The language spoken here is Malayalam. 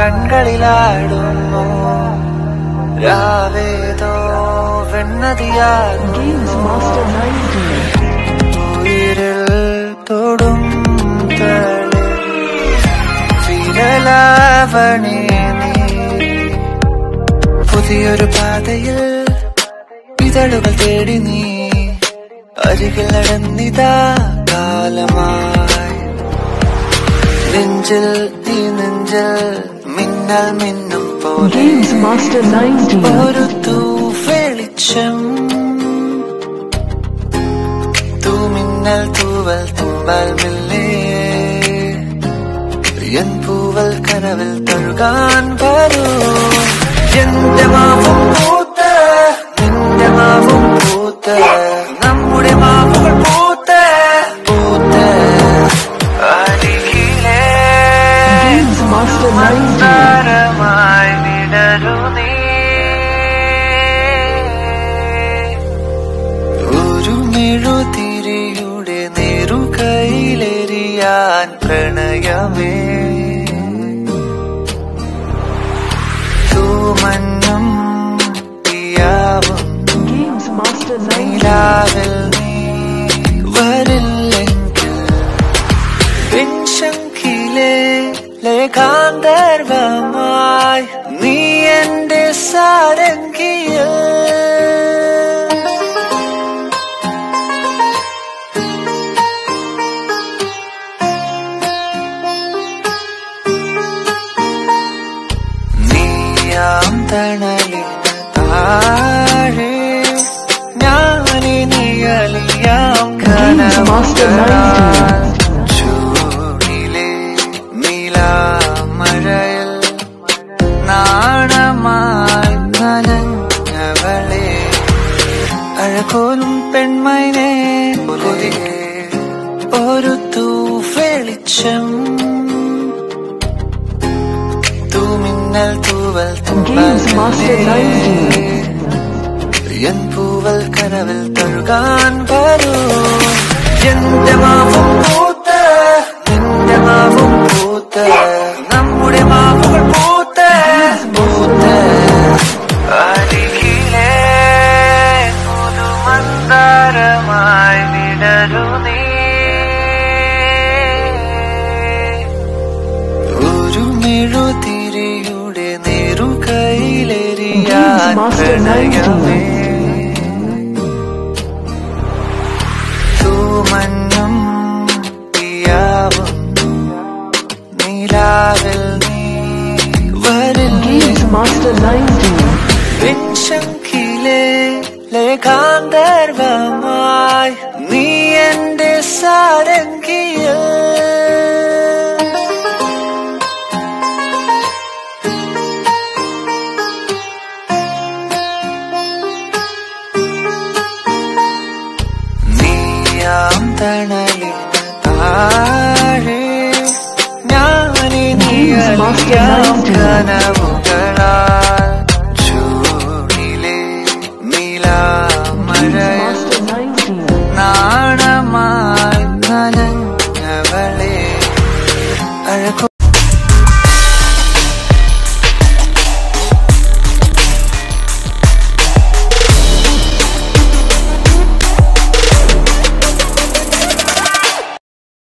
കടലാടുന്നു രാവേതോ വെണ്ണതിയാകും Games Master 90. ഉയിരിൽ തൊടും വിരലാവണി പുതിയൊരു പാതയിൽ ഇതളുകൾ തേടി നീ. അരികിൽ നടന്നിതാ കാലമായി. നെഞ്ചിൽ തീ നെഞ്ചിൽ മിന്നൽ മിന്നും പോലെ Games Master 90. ഒരു തൂ വെളിച്ചം. തൂമിന്നൽ തൂവൽ തുമ്പൽ മില്ലേ. എൻ പൂവൽ കനവിൽ തൊഴുകാൻ വരൂ. എന്റെ മാവും നേരുകയിലെറിയാൻ പ്രണയമേ. തൂമന്നം തീയാവും Games Master 90. നിലാവിൽ നീ വരില്ലെങ്കിൽ പിൻശങ്കിലെ ലേഖാന്തർവമായി നീ എന്റെ സാരംഗിയ. തണലിന് താഴെ Master കനവുകളാൽ ചൂടിലെ നീലാമഴയിൽ നാണമായി നനഞ്ഞവളെ. അഴകോലും പെൺമൈനെ ഒരു തൂ വെളിച്ചം തൂമിന്നൽ തൂവൽ Games Master 90. എൻ പൂവൽ നേരുകയിലെറിയാൻ Master പ്രണയമേ തൂമഞ്ഞും തീയാവും നീലാവിൽ നീ വരില്ലേ Games Master തണലിന് താഴെ അലിയാം 90. കനവുകളാൽ